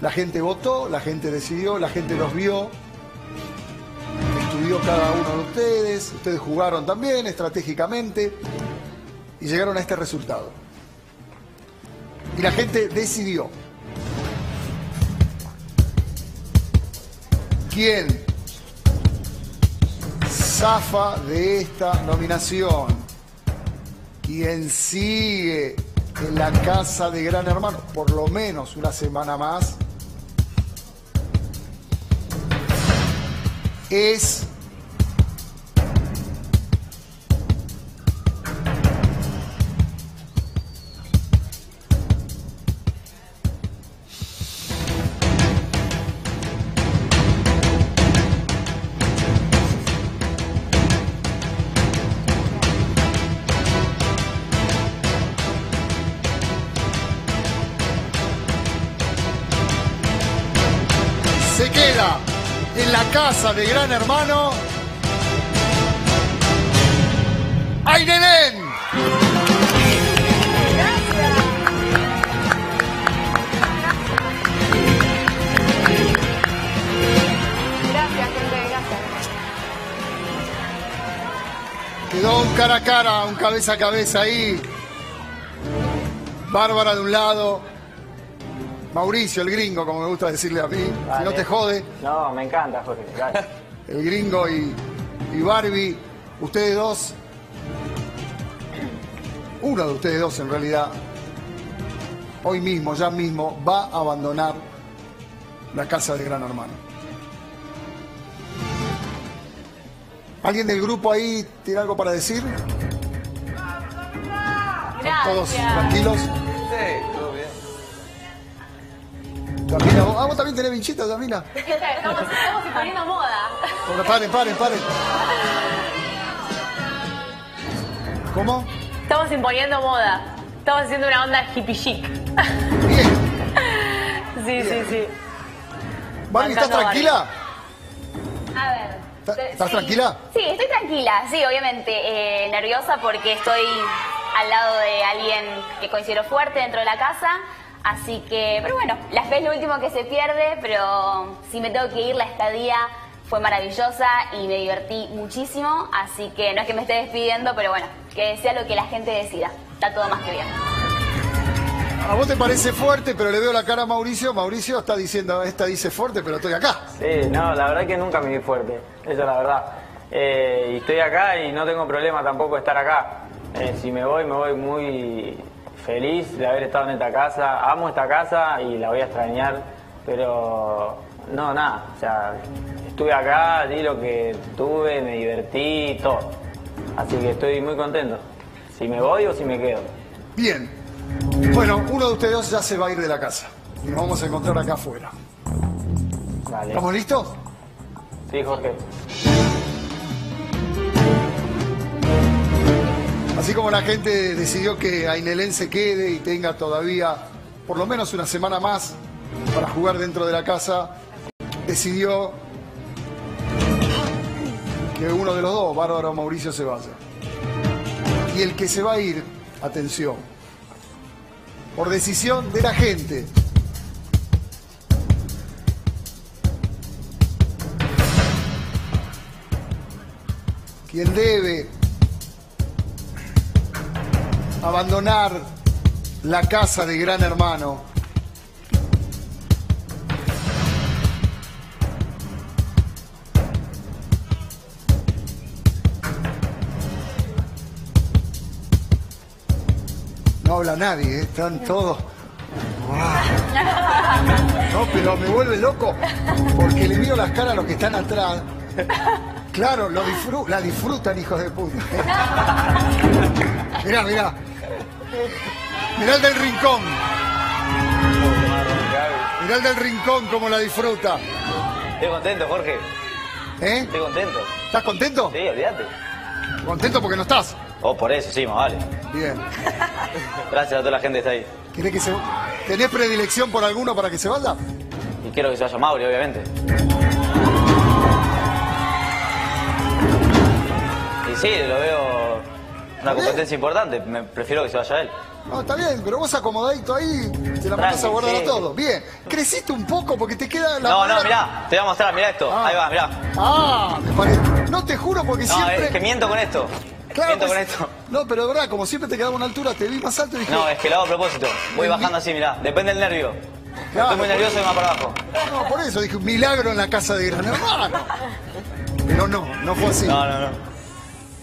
La gente votó, la gente decidió, la gente los vio, estudió cada uno de ustedes, ustedes jugaron también estratégicamente y llegaron a este resultado. Y la gente decidió. ¿Quién zafa de esta nominación? ¿Quién sigue en la casa de Gran Hermano por lo menos una semana más? Es se queda en la casa de Gran Hermano. Gracias. Quedó un cara a cara, un cabeza a cabeza ahí. Bárbara de un lado. Mauricio, el gringo, como me gusta decirle a mí. Si no Vale. te jode. No, me encanta, Jorge. Gracias. el gringo y, y Barbie, ustedes dos, uno de ustedes dos en realidad, hoy mismo, ya mismo, va a abandonar la casa de Gran Hermano. ¿Alguien del grupo ahí tiene algo para decir? ¿Todos tranquilos? Sí, bien. Tamina, ¿vos, ah, vos también tenés vinchita, Tamina? Estamos, estamos imponiendo moda. Bueno, paren, paren, paren. ¿Cómo? Estamos imponiendo moda. Estamos haciendo una onda hippie chic. Bien. Sí, sí, sí. Barbie, ¿estás tranquila? A ver. ¿Estás- te- estás sí. tranquila? Sí, estoy tranquila, sí, obviamente. eh, nerviosa porque estoy al lado de alguien que considero fuerte dentro de la casa. Así que, pero bueno, la fe es lo último que se pierde, pero si me tengo que ir, la estadía fue maravillosa y me divertí muchísimo. Así que no es que me esté despidiendo, pero bueno, que sea lo que la gente decida. Está todo más que bien. A vos te parece fuerte, pero le veo la cara a Mauricio. Mauricio está diciendo, esta dice fuerte, pero estoy acá. Sí, no, la verdad que nunca me vi fuerte, eso es la verdad. Eh, y estoy acá y no tengo problema tampoco de estar acá. Eh, si me voy, me voy muy feliz de haber estado en esta casa. Amo esta casa y la voy a extrañar, pero no, nada. O sea, estuve acá, di lo que tuve, me divertí, todo. Así que estoy muy contento. Si me voy o si me quedo. Bien. Bueno, uno de ustedes dos ya se va a ir de la casa. Y nos vamos a encontrar acá afuera. Vale. ¿Estamos listos? Sí, Jorge. Así como la gente decidió que Ainelén se quede y tenga todavía por lo menos una semana más para jugar dentro de la casa, decidió que uno de los dos, Bárbara o Mauricio, se vaya. Y el que se va a ir, atención, por decisión de la gente, quien debe abandonar la casa de Gran Hermano. No habla nadie, ¿eh? están todos. No, pero me vuelve loco porque le miro las caras a los que están atrás. Claro, lo la disfrutan, hijos de puta. Mirá, mirá. Mirá el del rincón. Mirá el del rincón como la disfruta. Estoy contento, Jorge. ¿Eh? Estoy contento. ¿Estás contento? Sí, olvídate. Contento porque no estás. Oh, por eso, sí, más vale. Bien. Gracias a toda la gente que está ahí. ¿Querés que se... ¿Tenés predilección por alguno para que se vaya? Y quiero que se vaya Mauri, obviamente. Y sí, lo veo una competencia importante. Me prefiero que se vaya él. No, está bien, pero vos acomodadito ahí, te la mandas a guardar a sí. todo. Bien. Creciste un poco porque te queda la. No, no, mirá, te voy a mostrar, mirá esto. Ah. Ahí va, mirá. Ah, me parece. No te juro porque No, siempre. es que miento con esto. Claro, miento pues- con esto. No, pero de verdad, como siempre te quedaba una altura, te vi más alto y dije. No, es que lo hago a propósito. Voy bajando así, mirá. Depende del nervio. Claro, Estoy muy nervioso y más para abajo. No, por eso dije un milagro en la casa de Gran Hermano. Pero no, no fue así. No, no, no.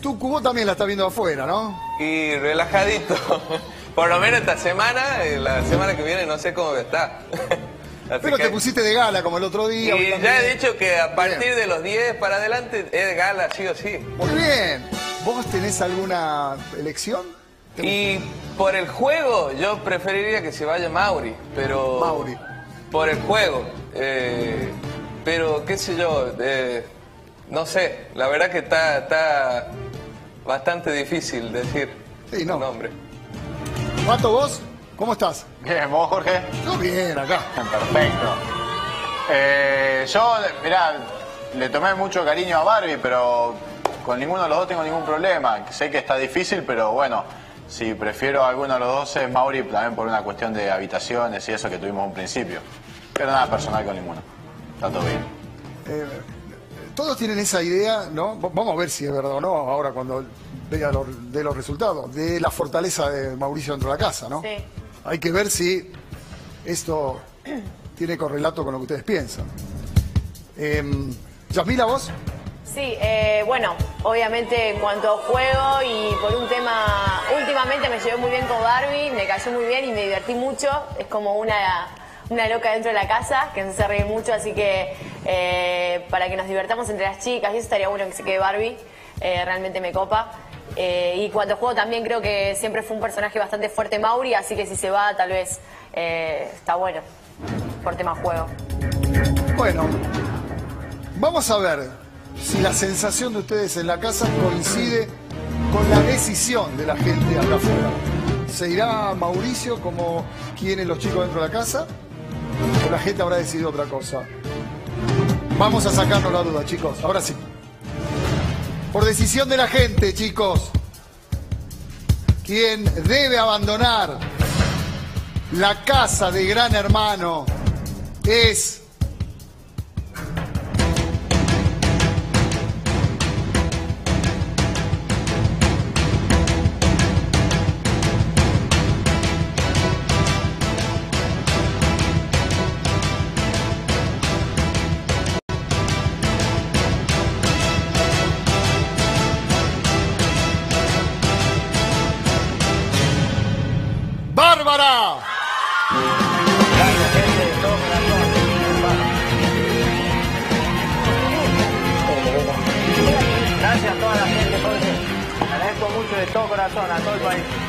Tú, Cubo, también la estás viendo afuera, ¿no? Y relajadito. Por lo menos esta semana, eh, la semana que viene no sé cómo está. Así Pero que- te pusiste de gala como el otro día. Y también. ya he dicho que a partir Bien. de los 10 para adelante es gala, sí o sí. Muy bien. ¿Vos tenés alguna elección? Y por el juego, yo preferiría que se vaya Mauri, pero. Mauri. Por el juego. eh, pero, qué sé yo, eh, no sé, la verdad que está, está bastante difícil decir Sí, no. el nombre. Pato, vos, ¿cómo estás? Bien, vos, Jorge. Yo bien, acá. Perfecto. Eh, yo, mirá, le tomé mucho cariño a Barbie, pero con ninguno de los dos tengo ningún problema. Sé que está difícil, pero bueno, si prefiero a alguno de los dos es Mauri, también por una cuestión de habitaciones y eso que tuvimos en un principio. Pero nada personal con ninguno. Está todo bien. Eh, todos tienen esa idea, ¿no? Vamos a ver si es verdad o no ahora cuando vea los, de los resultados, de la fortaleza de Mauricio dentro de la casa, ¿no? Sí. Hay que ver si esto tiene correlato con lo que ustedes piensan. Eh, Yasmila, vos. Sí, eh, bueno, obviamente en cuanto a juego y por un tema, últimamente me llevé muy bien con Barbie, me cayó muy bien y me divertí mucho, es como una, una loca dentro de la casa que nos hace reír mucho, así que eh, para que nos divertamos entre las chicas y eso estaría bueno que se quede Barbie, eh, realmente me copa. Eh, y cuando juego también creo que siempre fue un personaje bastante fuerte Mauri, así que si se va tal vez está bueno por tema juego. Bueno, vamos a ver si la sensación de ustedes en la casa coincide con la decisión de la gente acá afuera. ¿Se irá Mauricio como quieren los chicos dentro de la casa? ¿O la gente habrá decidido otra cosa? Vamos a sacarnos la duda, chicos. Ahora sí. Por decisión de la gente, chicos. Quien debe abandonar la casa de Gran Hermano es... Gracias a toda la gente, Jorge. Agradezco mucho de todo corazón a todo el país.